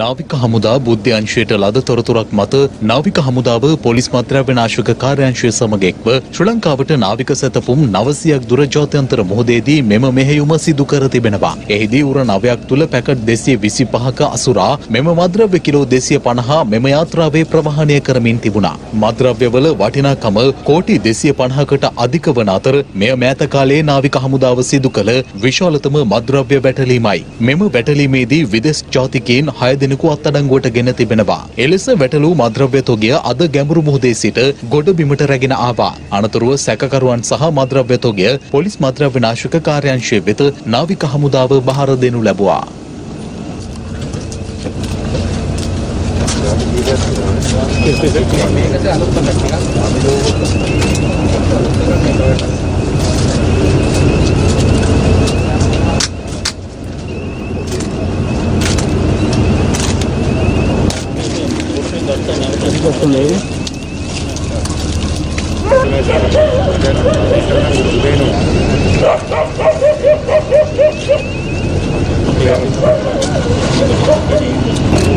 නාවික හමුදා බුද්ධ අංශයට ලද තොරතුරක් මත නාවික හමුදාව පොලිස් මත්ද්‍රව්‍ය නාශක කාර්යාංශය සමග එක්ව ශ්‍රී ලංකාවට නාවික සැතපුම් 900ක් දුර ජාත්‍යන්තර මුහුදේදී මෙම මෙහෙයුම සිදු කර තිබෙනවා. එහිදී උර නවයක් තුල පැකට් 225ක අසුරා මෙම මත්ද්‍රව්‍ය කිලෝ 250 මෙම යාත්‍රාවේ ප්‍රවාහනය කරමින් තිබුණා. මත්ද්‍රව්‍යවල වටිනාකම කෝටි 250කට අධික වන අතර මෙය මෑත කාලයේ නාවික හමුදාව සිදු කළ විශාලතම මත්ද්‍රව්‍ය වැටලීමයි. මෙම වැටලීමේදී විදෙස් ජාතිකයින් 6 දෙනෙකු අත්අඩංගුවට ගෙන තිබෙනවා. එලෙස වැටලූ මද්‍රව්‍ය තොගය අද ගැඹුරු මුහුදේ සිට ගොඩ බිමට රැගෙන ආවා. අනතුරුව සැකකරුවන් සහ මද්‍රව්‍ය තොගය පොලිස් මද්‍රව්‍ය නාශක කාර්යාංශය වෙත නාවික හමුදාව බහර දෙනු ලැබුවා.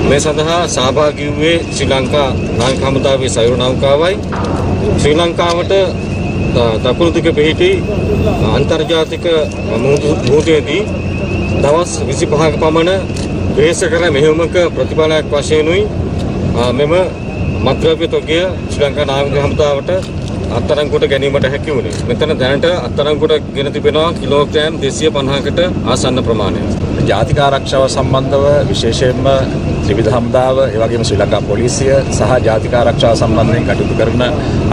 මේ සඳහා සහභාගී වූයේ ශ්‍රී ලංකා නාවික හමුදාවේ සයුර නෞකාවයි. ශ්‍රී ලංකාවට දකුණු දිග පිහිටි අන්තර්ජාතික මුහුදේදී දවස් 25ක පමණ වෙහෙස කර මෙහෙයුමක ප්‍රතිඵලයක් වශයෙන්ුයි. මෙම මත්ද්‍රව්‍ය තොගය ශ්‍රී ලංකා නාවික හමුදාවට අත්අඩංගුවට ගැනීමට හැකි වුණේ. මෙතන දැනට අත්අඩංගුවට ගෙන තිබෙනවා කිලෝග්‍රෑම් 250කට ආසන්න ප්‍රමාණයක්. ජාතික ආරක්ෂාව සම්බන්ධව විශේෂයෙන්ම ත්‍රිවිධ හමුදාව ඒ වගේම ශ්‍රී ලංකා පොලිසිය සහ ජාතික ආරක්ෂාව සම්බන්ධයෙන් කටයුතු කරන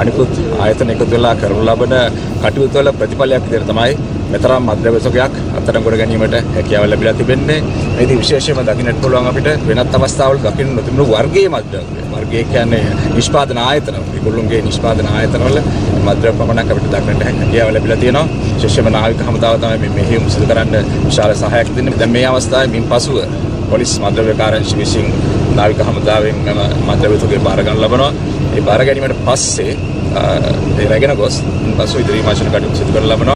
අනිකුත් ආයතන එකතු වෙලා කරනු ලබන කටයුතු වල ප්‍රතිඵලයක් විදිහට තමයි මෙතරම් මද්‍රව්‍යසකයක් අත්අඩංගුවට ගැනීමට හැකියාව ලැබිලා තිබෙන්නේ. මේදී විශේෂයෙන්ම දකින්නට පුළුවන් අපිට වෙනත් අවස්ථාවල දකින්න නොතිබුණු වර්ගයේ මද්‍රව්‍ය. වර්ගය කියන්නේ නිෂ්පාදන ආයතන. ඒගොල්ලොන්ගේ නිෂ්පාදන ආයතනවල මද්‍රව්‍ය පමණක් අපිට දකින්නට හැකියාව ලැබිලා තියෙනවා. විශේෂයෙන්ම නාවික හමුදාව තමයි මේ මෙහෙයුම් සිදු කරන්න විශාල සහායක් දෙන්නේ. දැන් මේ අවස්ථාවේ මින් පසුව පොලිස් මද්‍රව්‍ය කාර්යාංශ විසින් නාවික හමුදාවෙන් මෙම මද්‍රව්‍ය තුගේ බාර ගන්න ලබනවා. ඒ බාර ගැනීමට පස්සේ ඒ රැගෙන ගොස් පසු ඉදිරි මාශන කටයුතු සිදු කරලා ලබනවා.